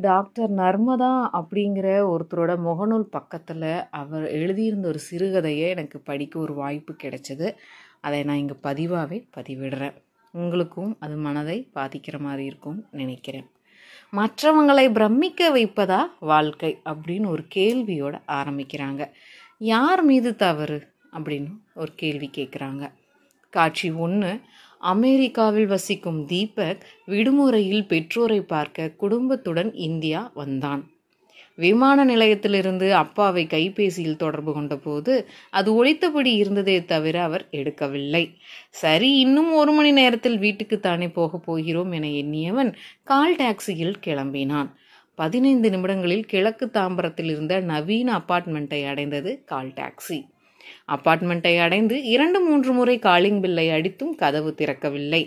Doctor Narmada அப்படிங்கிற ஒருத்தரோட முகநூல் பக்கத்தில் அவர் எழுதியிருந்த ஒரு சிறுகதையை எனக்கு படிக்க ஒரு வாய்ப்பு கிடைச்சது. அதை நான் இங்கே பதிவாகவே பதிவிடுறேன். உங்களுக்கும் அது மனதை பாதிக்கிற மாதிரி இருக்கும்னு நினைக்கிறேன். மற்றவங்களை பிரமிக்க வைப்பதா வாழ்க்கை அப்படின்னு ஒரு கேள்வியோட ஆரம்பிக்கிறாங்க. யார் மீது தவறு அப்படின்னு ஒரு கேள்வி கேட்குறாங்க காட்சி ஒன்று அமெரிக்காவில் வசிக்கும் தீபக் விடுமுறையில் பெற்றோரை பார்க்க குடும்பத்துடன் இந்தியா வந்தான். விமான நிலையத்திலிருந்து அப்பாவை கைபேசியில் தொடர்பு கொண்டபோது அது ஒழித்தபடி இருந்ததே தவிர அவர் எடுக்கவில்லை. சரி இன்னும் ஒரு மணி நேரத்தில் வீட்டுக்கு தானே போகப் போகிறோம் என எண்ணியவன் கால் டாக்ஸியில் கிளம்பினான். பதினைந்து நிமிடங்களில் கிழக்கு தாம்பரத்தில் இருந்த நவீன அப்பார்ட்மெண்ட்டை அடைந்தது கால் டாக்ஸி. அப்பார்ட்மெண்ட்டை அடைந்து இரண்டு மூன்று முறை காலிங் பில்லை அடித்தும் கதவு திறக்கவில்லை.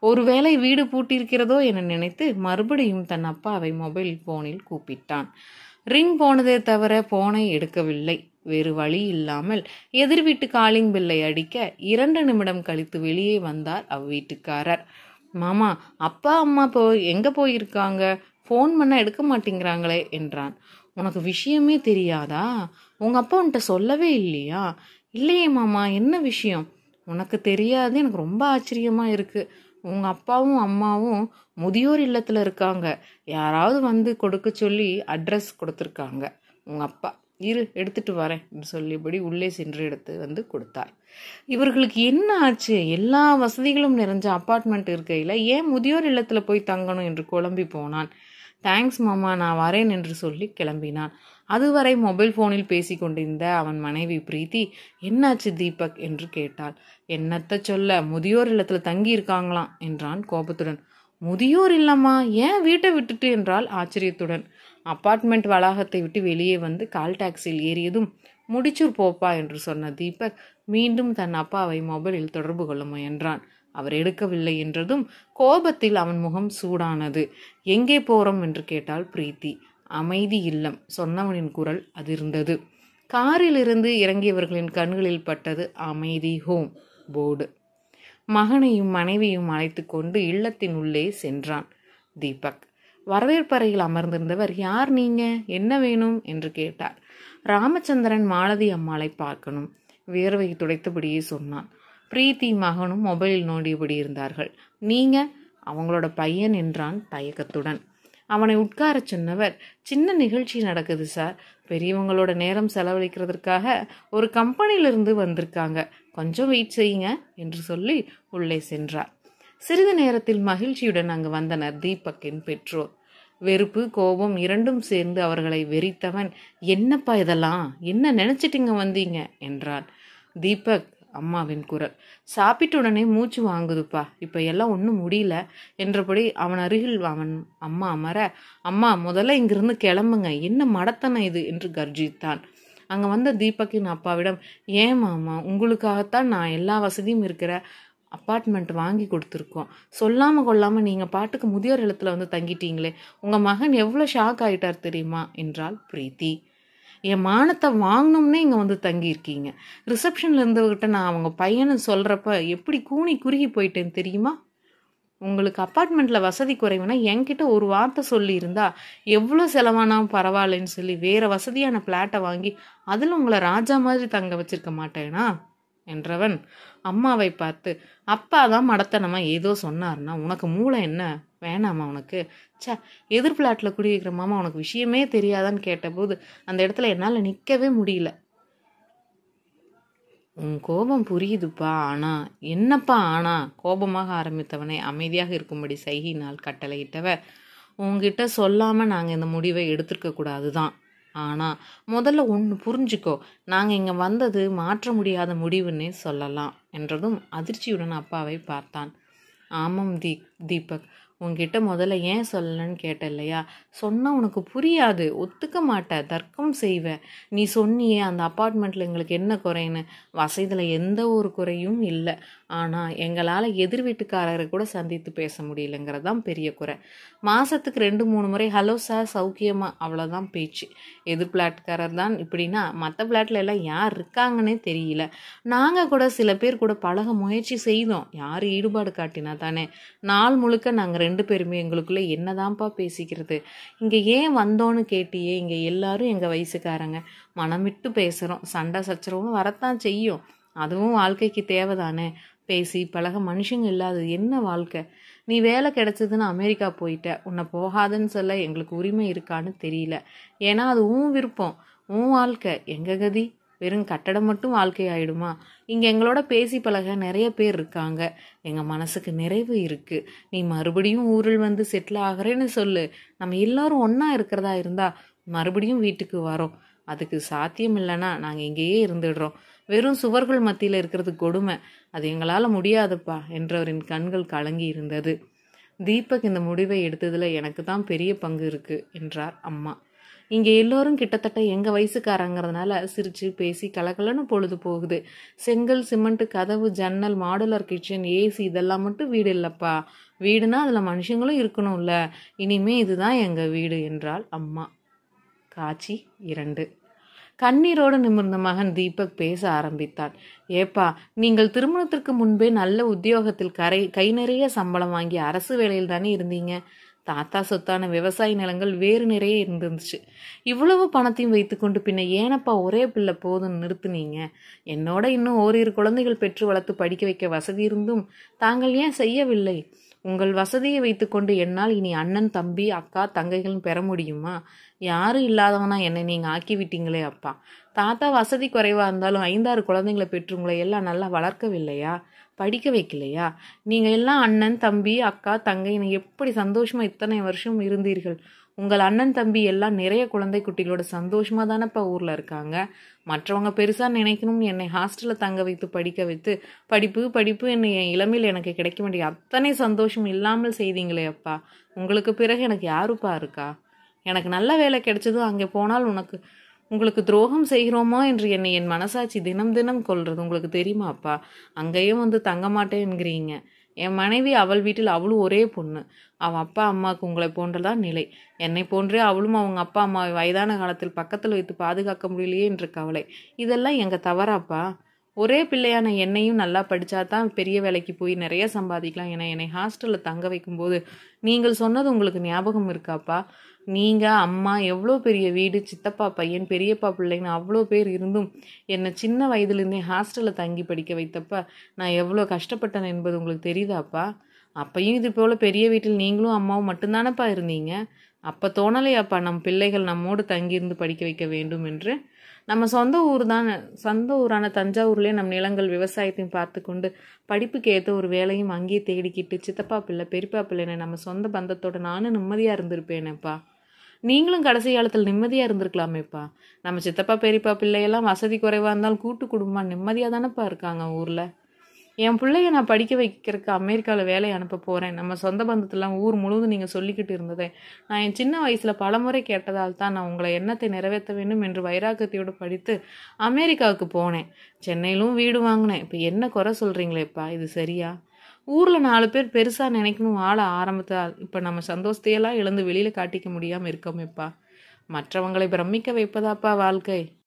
ஒருவேளை வீடு பூட்டியிருக்கிறதோ என நினைத்து மறுபடியும் தன் அப்பாவை மொபைல் போனில் கூப்பிட்டான். ரிங் போனதே தவிர போனை எடுக்கவில்லை. வேறு வழி இல்லாமல் எதிர் வீட்டு காலிங் பில்லை அடிக்க இரண்டு நிமிடம் கழித்து வெளியே வந்தார் அவ்வீட்டுக்காரர். மாமா அப்பா அம்மா போ எங்க போயிருக்காங்க? ஃபோன் பண்ண எடுக்க மாட்டேங்கிறாங்களே என்றான். உனக்கு விஷயமே தெரியாதா? உங்க அப்பா உன்கிட்ட சொல்லவே இல்லையா? இல்லையே மாமா என்ன விஷயம்? உனக்கு தெரியாது எனக்கு ரொம்ப ஆச்சரியமா இருக்கு. உங்க அப்பாவும் அம்மாவும் முதியோர் இல்லத்துல இருக்காங்க. யாராவது வந்து கொடுக்க சொல்லி அட்ரஸ் கொடுத்துருக்காங்க. உங்க அப்பா இரு எடுத்துட்டு வரேன் சொல்லிபடி உள்ளே சென்று எடுத்து வந்து கொடுத்தார். இவர்களுக்கு என்ன ஆச்சு? எல்லா வசதிகளும் நிறைஞ்ச அப்பார்ட்மெண்ட் இருக்கையில் ஏன் முதியோர் இல்லத்தில் போய் தங்கணும் என்று குழம்பி போனான்? தேங்க்ஸ் மாமா நான் வரேன் என்று சொல்லி கிளம்பினான். அதுவரை மொபைல் ஃபோனில் பேசி கொண்டிருந்த அவன் மனைவி பிரீத்தி என்னாச்சு தீபக்? என்று கேட்டாள். என்னத்த சொல்ல முதியோர் இல்லத்தில் தங்கி இருக்காங்களாம் என்றான் கோபத்துடன். முதியோர் இல்லம்மா ஏன் வீட்டை விட்டுட்டு? என்றால் ஆச்சரியத்துடன். அப்பார்ட்மெண்ட் வளாகத்தை விட்டு வெளியே வந்து கால் டாக்ஸியில் ஏறியதும் முடிச்சூர் போப்பா என்று சொன்ன தீபக் மீண்டும் தன் அப்பாவை மொபைலில் தொடர்பு கொள்ள முயன்றான். அவர் எடுக்கவில்லை என்றதும் கோபத்தில் அவன் முகம் சூடானது. எங்கே போறோம்? என்று கேட்டாள் பிரீத்தி. அமைதி இல்லம். சொன்னவனின் குரல் அதிர்ந்தது. காரிலிருந்து இறங்கியவர்களின் கண்களில் பட்டது அமைதி ஹோம் போர்டு. மகனையும் மனைவியும் அழைத்து கொண்டு இல்லத்தின் உள்ளே சென்றான் தீபக். வரவேற்பறையில் அமர்ந்திருந்தவர் யார் நீங்க? என்ன வேணும்? என்று கேட்டார். ராமச்சந்திரன் மாலதி அம்மாளை பார்க்கணும். வேர்வை துடைத்தபடியே சொன்னான். பிரீத்தி மகனும் மொபைலில் நோண்டியபடி இருந்தார்கள். நீங்க? அவங்களோட பையன் என்றான் தயக்கத்துடன். அவனை உட்காரச் சொன்னவர் சின்ன நிகழ்ச்சி நடக்குது சார். பெரியவங்களோட நேரம் செலவழிக்கிறதுக்காக ஒரு கம்பெனியிலிருந்து வந்திருக்காங்க. கொஞ்சம் வெயிட் செய்யுங்க என்று சொல்லி உள்ளே சென்றார். சிறிது நேரத்தில் மகிழ்ச்சியுடன் அங்கு வந்தனர் தீபக்கின் பெற்றோர். வெறுப்பு கோபம் இரண்டும் சேர்ந்து அவர்களை வெறித்தவன் என்னப்பா இதெல்லாம்? என்ன நினச்சிட்டிங்க வந்தீங்க? என்றான் தீபக் அம்மாவின் குரல். சாப்பிட்ட உடனே மூச்சு வாங்குதுப்பா. இப்போ எல்லாம் ஒன்றும் முடியல என்றபடி அவன் அருகில் அவன் அம்மா அமர அம்மா முதல்ல இங்கிருந்து கிளம்புங்க. என்ன மடத்தனம் இது? என்று கர்ஜித்தான். அங்கே வந்த தீபக்கின் அப்பாவிடம் ஏன் மாமா உங்களுக்காகத்தான் நான் எல்லா வசதியும் இருக்கிற அப்பார்ட்மெண்ட் வாங்கி கொடுத்துருக்கோம். சொல்லாமல் கொள்ளாமல் நீங்கள் பாட்டுக்கு முதியோர் இல்லத்தில் வந்து தங்கிட்டீங்களே உங்கள் மகன் எவ்வளோ ஷாக் ஆயிட்டார் தெரியுமா? என்றாள் பிரீத்தி. என் மானத்தை வாங்கணும்னே இங்கே வந்து தங்கியிருக்கீங்க. ரிசப்ஷனில் இருந்தவர்கிட்ட நான் அவங்க பையனை சொல்கிறப்ப எப்படி கூனி குறுகி போயிட்டேன் தெரியுமா? உங்களுக்கு அப்பார்ட்மெண்ட்டில் வசதி குறைவுனா என்கிட்ட ஒரு வார்த்தை சொல்லியிருந்தா எவ்வளோ செலவானாலும் பரவாயில்லன்னு சொல்லி வேறு வசதியான பிளாட்டை வாங்கி அதில் உங்களை ராஜா மாதிரி தங்க வச்சுருக்க மாட்டேனா? என்றவன் அம்மாவை பார்த்து அப்பா தான் மடத்தனமாக ஏதோ சொன்னார்னா உனக்கு மூளை என்ன? வேணாமா உனக்கு? சே எதிர் பிளாட்டில் குடியிருக்கிற மாமா உனக்கு விஷயமே தெரியாதான்னு கேட்டபோது அந்த இடத்துல என்னால் நிற்கவே முடியல. உன் கோபம் புரியுதுப்பா ஆனா என்னப்பா ஆனா? கோபமாக ஆரம்பித்தவனை அமைதியாக இருக்கும்படி சைகினால் கட்டளையிட்டவர் உங்ககிட்ட சொல்லாமல் நாங்கள் இந்த முடிவை எடுத்திருக்க கூடாதுதான். ஆனால் முதல்ல ஒன்று புரிஞ்சுக்கோ. நாங்கள் இங்கே வந்தது மாற்ற முடியாத முடிவுன்னே சொல்லலாம் என்றதும் அதிர்ச்சியுடன் அப்பாவை பார்த்தான். ஆமாம் தீ தீபக். உன்கிட்ட முதல்ல ஏன் சொல்லலன்னு கேட்ட இல்லையா சொன்னால் உனக்கு புரியாது. ஒத்துக்க மாட்ட தர்க்கம் செய்வ நீ சொன்னியே அந்த அப்பார்ட்மெண்ட்டில் எங்களுக்கு என்ன குறைன்னு. வசதியில் எந்த ஒரு குறையும் இல்லை. ஆனால் எங்களால் எதிர் வீட்டுக்காரரை கூட சந்தித்து பேச முடியலங்கிறது தான் பெரிய குறை. மாதத்துக்கு ரெண்டு மூணு முறை ஹலோ சார் சௌக்கியமாக அவ்வளோதான் பேச்சு. எதிர் பிளாட்காரர் தான் இப்படின்னா மற்ற பிளாட்ல எல்லாம் யார் இருக்காங்கன்னே தெரியல. நாங்கள் கூட சில பேர் கூட பழக முயற்சி செய்தோம். யார் ஈடுபாடு காட்டினா தானே நாள் முழுக்க நாங்கள் ரெண்டு பேருமே எங்களுக்குள்ளே என்னதான்ப்பா பேசிக்கிறது? இங்கே ஏன் வந்தோன்னு கேட்டியே இங்கே எல்லாரும் எங்கள் வயசுக்காரங்க. மனமிட்டு பேசுகிறோம் சண்டை சச்சரவும் வரத்தான் செய்யும். அதுவும் வாழ்க்கைக்கு தேவைதானே? பேசி பழக மனுஷங்க இல்லாதது என்ன வாழ்க்கை? நீ வேலை கிடைச்சதுன்னு அமெரிக்கா போயிட்ட. உன்னை போகாதுன்னு சொல்ல எங்களுக்கு உரிமை இருக்கான்னு தெரியல. ஏன்னா அது உன் விருப்பம். உன் வாழ்க்கை. எங்கள் கதி? வெறும் கட்டடம் மட்டும் வாழ்க்கை ஆயிடுமா? இங்கே எங்களோட பேசி பழக நிறைய பேர் இருக்காங்க. எங்கள் மனசுக்கு நிறைவு இருக்கு. நீ மறுபடியும் ஊரில் வந்து செட்டில் ஆகிறேன்னு சொல்லு. நம்ம எல்லாரும் ஒன்றா இருக்கிறதா இருந்தா மறுபடியும் வீட்டுக்கு வரோம். அதுக்கு சாத்தியம் இல்லைன்னா நாங்கள் இங்கேயே இருந்துடுறோம். வெறும் சுவர்கள் மத்தியில் இருக்கிறது கொடுமை. அது எங்களால் முடியாதுப்பா என்றவரின் கண்கள் கலங்கி இருந்தது. தீபக் இந்த முடிவை எடுத்ததில் எனக்கு தான் பெரிய பங்கு இருக்கு என்றார் அம்மா. இங்கே எல்லோரும் கிட்டத்தட்ட எங்கள் வயசுக்காரங்கிறதுனால சிரித்து பேசி கலகலன்னு பொழுது போகுது. செங்கல் சிமெண்ட் கதவு ஜன்னல் மாடுலர் கிச்சன் ஏசி இதெல்லாம் மட்டும் வீடு இல்லைப்பா. வீடுனா அதில் மனுஷங்களும் இருக்கணும்ல. இனிமே இதுதான் எங்கள் வீடு என்றாள் அம்மா. காட்சி இரண்டு. கண்ணீரோடு நிமிர்ந்த மகன் தீபக் பேச ஆரம்பித்தான். ஏப்பா நீங்கள் திருமணத்திற்கு முன்பே நல்ல உத்தியோகத்தில் கரை கை நிறைய சம்பளம் வாங்கி அரசு வேலையில் தானே இருந்தீங்க? தாத்தா சொத்தான விவசாய நிலங்கள் வேறு நிறைய இருந்துச்சு இவ்வளவு பணத்தையும் வைத்துக்கொண்டு பின்ன ஏனப்பா ஒரே பிள்ளை போதும் நிறுத்துனீங்க? என்னோட இன்னும் ஓரிரு குழந்தைகள் பெற்று வளர்த்து படிக்க வைக்க வசதி இருந்தும் தாங்கள் ஏன் செய்யவில்லை? உங்கள் வசதியை வைத்துக்கொண்டு என்னால் இனி அண்ணன் தம்பி அக்கா தங்கைகள்னு பெற முடியுமா? யாரும் இல்லாதவனா என்னை நீங்கள் ஆக்கி விட்டீங்களே அப்பா. தாத்தா வசதி குறைவாக இருந்தாலும் ஐந்தாறு குழந்தைங்களை பெற்று உங்களை எல்லாம் நல்லா வளர்க்கவில்லையா? படிக்க வைக்கலையா? நீங்கள் எல்லாம் அண்ணன் தம்பி அக்கா தங்கைன்னு எப்படி சந்தோஷமாக இத்தனை வருஷம் இருந்தீர்கள்? உங்கள் அண்ணன் தம்பி எல்லாம் நிறைய குழந்தை குட்டிகளோட சந்தோஷமாக தானேப்பா ஊரில் இருக்காங்க? மற்றவங்க பெருசாக நினைக்கணும்னு என்னை ஹாஸ்டலில் தங்க வைத்து படிக்க வைத்து படிப்பு படிப்பு என்னை என் இளமையில் எனக்கு கிடைக்க வேண்டிய அத்தனை சந்தோஷம் இல்லாமல் செய்தீங்களே அப்பா. உங்களுக்கு பிறகு எனக்கு யாருப்பா இருக்கா? எனக்கு நல்ல வேலை கிடைச்சதும் அங்கே போனால் உனக்கு உங்களுக்கு துரோகம் செய்கிறோமா என்று என்னை என் மனசாட்சி தினம் தினம் கொள்றது உங்களுக்கு தெரியுமாப்பா அங்கேயும் வந்து தங்க மாட்டேங்கிறீங்க என் மனைவி அவள் வீட்டில் அவளும் ஒரே பொண்ணு. அவன் அப்பா அம்மாவுக்கு உங்களை போன்றதான் நிலை. என்னை போன்றே அவளும் அவங்க அப்பா அம்மாவை வயதான காலத்தில் பக்கத்தில் வைத்து பாதுகாக்க முடியலையே என்ற கவலை. இதெல்லாம் எங்கள் தவறாப்பா ஒரே பிள்ளையான என்னையும் நல்லா படித்தா தான் பெரிய வேலைக்கு போய் நிறைய சம்பாதிக்கலாம். ஏன்னா என்னை ஹாஸ்டலில் தங்க வைக்கும்போது நீங்கள் சொன்னது உங்களுக்கு ஞாபகம் இருக்காப்பா? நீங்கள் அம்மா எவ்வளோ பெரிய வீடு சித்தப்பா பையன் பெரியப்பா பிள்ளைன்னு அவ்வளோ பேர் இருந்தும் என்னை சின்ன வயதுலேருந்தே ஹாஸ்டலில் தங்கி படிக்க வைத்தப்ப நான் எவ்வளோ கஷ்டப்பட்டேன் என்பது உங்களுக்கு தெரியுதாப்பா? அப்பையும் இது போல் பெரிய வீட்டில் நீங்களும் அம்மாவும் மட்டும்தானப்பா இருந்தீங்க? அப்போ தோணலையாப்பா நம் பிள்ளைகள் நம்மோடு தங்கியிருந்து படிக்க வைக்க வேண்டும் என்று. நம்ம சொந்த ஊர் தான் சொந்த ஊரான தஞ்சாவூர்லேயே நம் நிலங்கள் விவசாயத்தையும் பார்த்து கொண்டு படிப்புக்கு ஏற்ற ஒரு வேலையும் அங்கேயே தேடிக்கிட்டு சித்தப்பா பிள்ளை பெரியப்பா பிள்ளைன்னு நம்ம சொந்த பந்தத்தோட நானும் நிம்மதியாக இருந்திருப்பேனேப்பா. நீங்களும் கடைசி காலத்தில் நிம்மதியாக இருந்திருக்கலாமேப்பா. நம்ம சித்தப்பா பெரியப்பா பிள்ளையெல்லாம் வசதி குறைவாக இருந்தாலும் கூட்டு குடும்பம் நிம்மதியாக தானேப்பா இருக்காங்க ஊரில். என் பிள்ளைய நான் படிக்க வைக்கிறதுக்கு அமெரிக்காவில் வேலை அனுப்ப போகிறேன் நம்ம சொந்த பந்தத்தெல்லாம் ஊர் முழுவதும் நீங்கள் சொல்லிக்கிட்டு இருந்ததே. நான் என் சின்ன வயசில் பலமுறை கேட்டதால் தான் நான் உங்களை எண்ணத்தை நிறைவேற்ற வேண்டும் என்று வைராக்கத்தையோடு படித்து அமெரிக்காவுக்கு போனேன். சென்னையிலும் வீடு வாங்கினேன். இப்போ என்ன குறை சொல்கிறீங்களேப்பா இது சரியா? ஊரில் நாலு பேர் பெருசாக நினைக்கணும் ஆள ஆரம்பத்தால் இப்போ நம்ம சந்தோஷத்தையெல்லாம் இழந்து வெளியில் காட்டிக்க முடியாமல் இருக்கோமேப்பா. மற்றவங்களை பிரமிக்க வைப்பதாப்பா வாழ்க்கை.